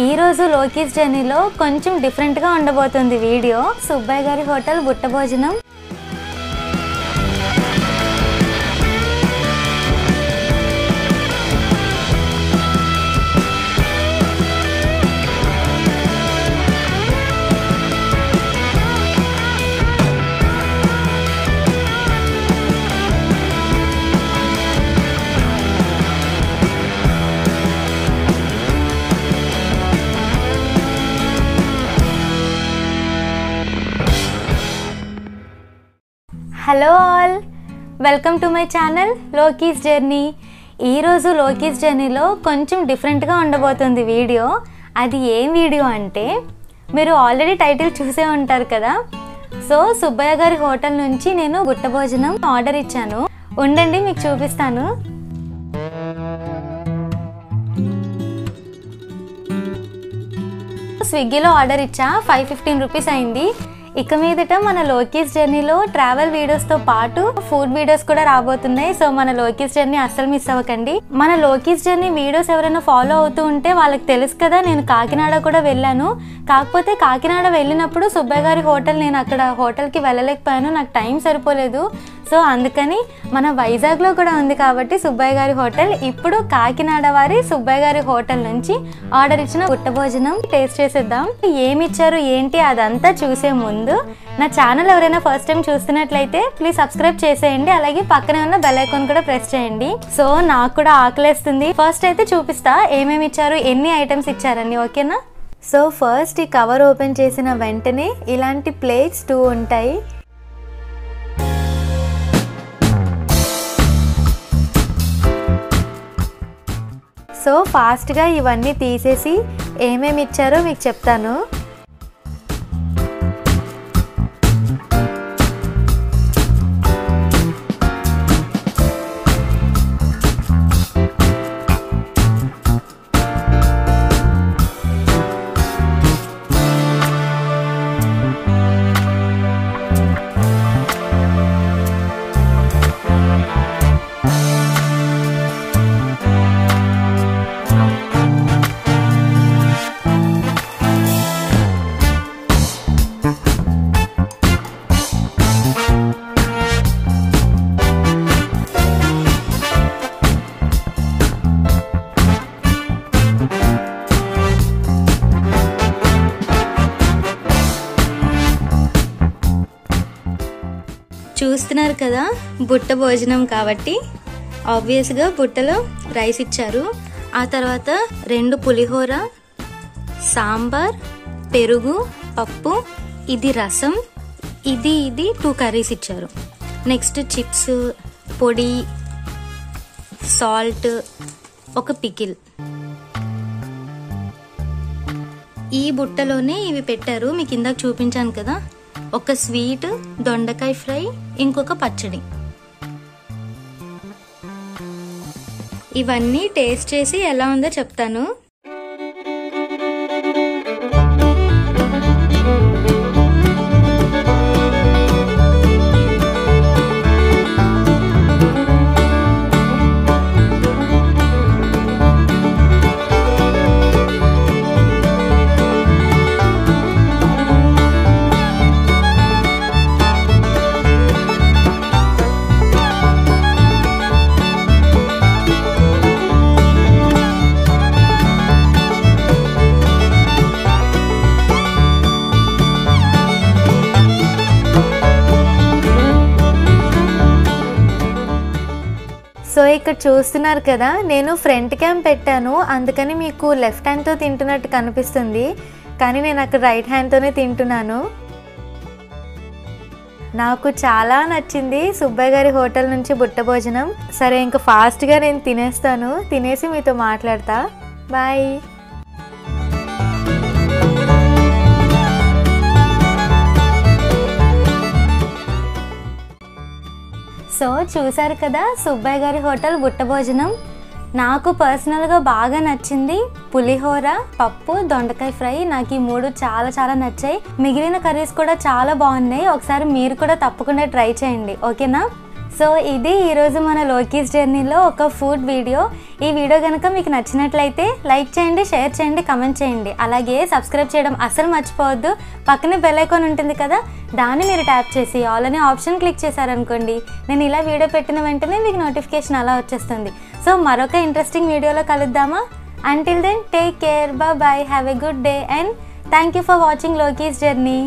ఈ రోజు లోకీస్ జర్నీలో కొంచెం డిఫరెంట్గా ఉండబోతుంది వీడియో. సుబ్బయ్య గారి హోటల్ బుట్ట భోజనం. Hello all. Welcome to my channel Loki's journey. ఈరోజు లోకీస్ జర్నీలో కొంచెం డిఫరెంట్గా ఉండబోతుంది వీడియో. అది ఏం వీడియో అంటే మీరు ఆల్రెడీ టైటిల్ చూసే ఉంటారు కదా? సో సుబ్బయ్య గారి హోటల్ నుంచి నేను గుట్ట భోజనం ఆర్డర్ ఇచ్చాను. ఉండండి మీకు చూపిస్తాను. స్విగ్గీలో ఆర్డర్ ఇచ్చా ఫైవ్ ఫిఫ్టీన్ రూపీస్ అయింది. ఇక మీదట మన లోకేష్ జర్నీలో ట్రావెల్ వీడియోస్తో పాటు ఫుడ్ వీడియోస్ కూడా రాబోతున్నాయి. సో మన లోకేష్ జర్నీ అస్సలు మిస్ అవ్వకండి. మన లోకేష్ జర్నీ వీడియోస్ ఎవరైనా ఫాలో అవుతూ ఉంటే వాళ్ళకి తెలుసు కదా నేను కాకినాడ కూడా వెళ్ళాను. కాకపోతే కాకినాడ వెళ్ళినప్పుడు సుబ్బయ్య గారి హోటల్ నేను అక్కడ హోటల్కి వెళ్ళలేకపోయాను. నాకు టైం సరిపోలేదు. సో అందుకని మన వైజాగ్లో కూడా ఉంది కాబట్టి సుబ్బయ్య గారి హోటల్. ఇప్పుడు కాకినాడ వారి సుబ్బయ్య గారి హోటల్ నుంచి ఆర్డర్ ఇచ్చిన పుట్టభోజనం టేస్ట్ చేసేద్దాం. ఏమి ఇచ్చారు ఏంటి అదంతా చూసే ముందు నా ఛానల్ ఎవరైనా ఫస్ట్ టైం చూస్తున్నట్లయితే ప్లీజ్ సబ్స్క్రైబ్ చేసేయండి. అలాగే పక్కనే ఉన్న బెల్ ఐకాన్ కూడా ప్రెస్ చేయండి. సో నాకు కూడా ఆకలేస్తుంది. ఫస్ట్ అయితే చూపిస్తా ఏమేమి ఇచ్చారు ఎన్ని ఐటమ్స్ ఇచ్చారని ఓకేనా? సో ఫస్ట్ ఈ కవర్ ఓపెన్ చేసిన వెంటనే ఇలాంటి ప్లేట్స్ టూ ఉంటాయి. సో ఫాస్ట్గా ఇవన్నీ తీసేసి ఏమేమి ఇచ్చారో మీకు చెప్తాను. చూస్తున్నారు కదా బుట్ట భోజనం కాబట్టి. ఆబ్వియస్గా బుట్టలో రైస్ ఇచ్చారు. ఆ తర్వాత రెండు పులిహోర సాంబార్ పెరుగు పప్పు ఇది రసం ఇది ఇది టూ కర్రీస్ ఇచ్చారు. నెక్స్ట్ చిప్స్ పొడి సాల్ట్ ఒక పికిల్ ఈ బుట్టలోనే ఇవి పెట్టారు. మీకు ఇందాక చూపించాను కదా ఒక స్వీట్ దొండకాయ ఫ్రై ఇంకొక పచ్చడి. ఇవన్నీ టేస్ట్ చేసి ఎలా ఉందో చెప్తాను. సో ఇక్కడ చూస్తున్నారు కదా నేను ఫ్రంట్ క్యామ్ పెట్టాను. అందుకని మీకు లెఫ్ట్ హ్యాండ్తో తింటున్నట్టు కనిపిస్తుంది. కానీ నేను అక్కడ రైట్ హ్యాండ్తోనే తింటున్నాను. నాకు చాలా నచ్చింది సుబ్బయ్య గారి హోటల్ నుంచి బుట్ట భోజనం. సరే ఇంకా ఫాస్ట్గా నేను తినేస్తాను. తినేసి మీతో మాట్లాడతా. బాయ్. సో చూశారు కదా సుబ్బయ్య గారి హోటల్ బుట్ట భోజనం. నాకు పర్సనల్గా బాగా నచ్చింది పులిహోర పప్పు దొండకాయ ఫ్రై. నాకు ఈ మూడు చాలా చాలా నచ్చాయి. మిగిలిన కర్రీస్ కూడా చాలా బాగున్నాయి. ఒకసారి మీరు కూడా తప్పకుండా ట్రై చేయండి. ఓకేనా? సో ఇది ఈరోజు మన లోకీస్ జర్నీలో ఒక ఫుడ్ వీడియో. ఈ వీడియో కనుక మీకు నచ్చినట్లయితే లైక్ చేయండి షేర్ చేయండి కమెంట్ చేయండి. అలాగే సబ్స్క్రైబ్ చేయడం అసలు మర్చిపోవద్దు. పక్కనే బెల్ ఐకాన్ ఉంటుంది కదా దాన్ని మీరు ట్యాప్ చేసి ఆల్ అనే ఆప్షన్ క్లిక్ చేశారనుకోండి నేను ఇలా వీడియో పెట్టిన వెంటనే మీకు నోటిఫికేషన్ అలా వచ్చేస్తుంది. సో మరొక ఇంట్రెస్టింగ్ వీడియోలో కలుద్దామా? అంటిల్ దెన్ టేక్ కేర్ బా bye have a good day and thank you for watching Loki's journey